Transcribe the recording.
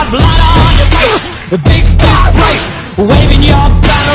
got blood on your face, a big disgrace, waving your banner.